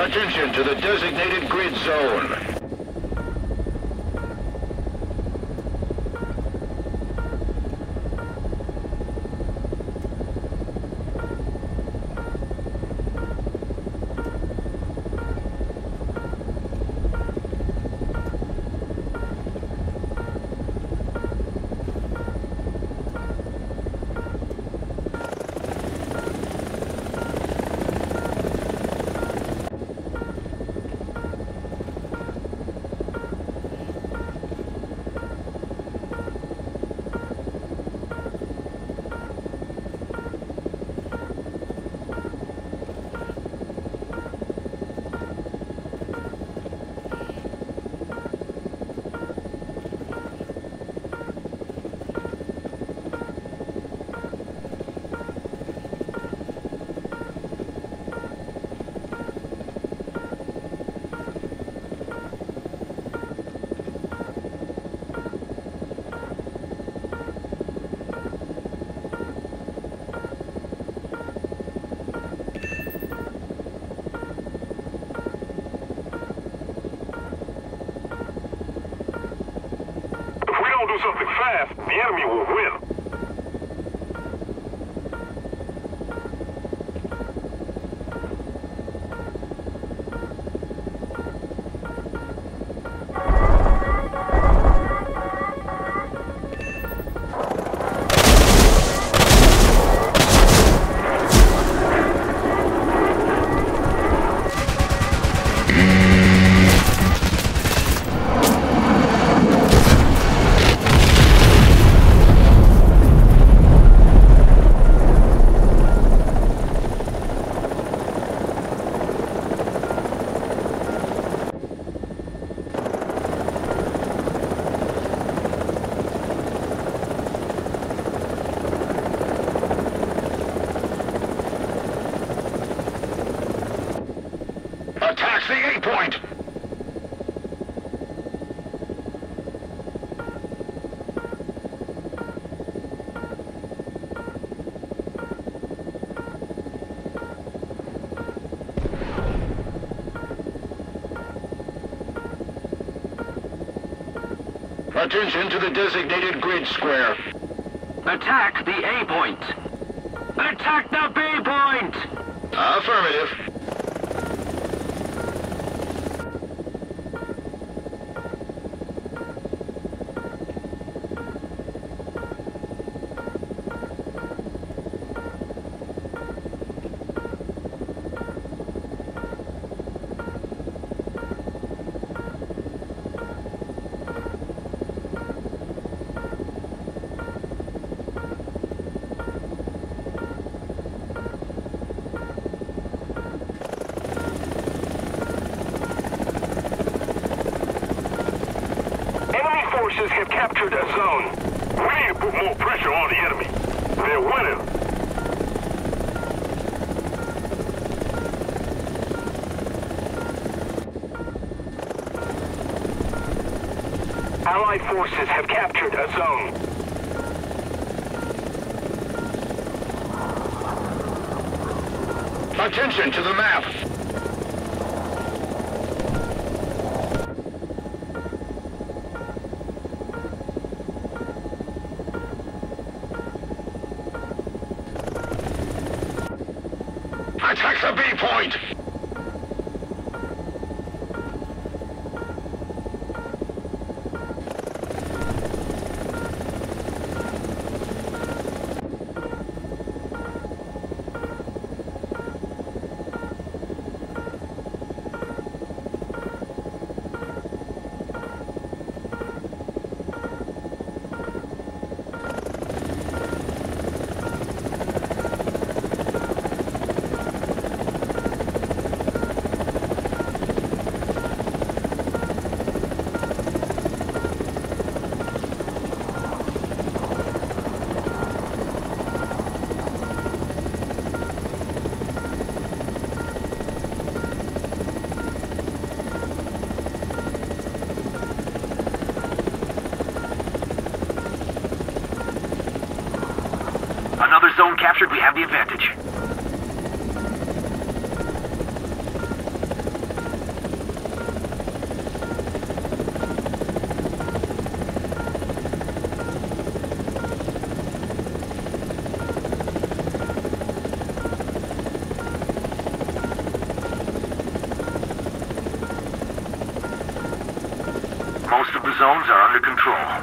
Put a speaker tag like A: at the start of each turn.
A: Attention to the designated grid zone. Attack the A point! Attention to the designated grid square.
B: Attack the A point. Attack the B point.
A: Affirmative.
C: Captured a zone. We need to put more pressure on the enemy. They're winning. Allied forces have captured a zone.
A: Attention to the map. B point!
B: captured, we have the advantage. Most of the zones are under control.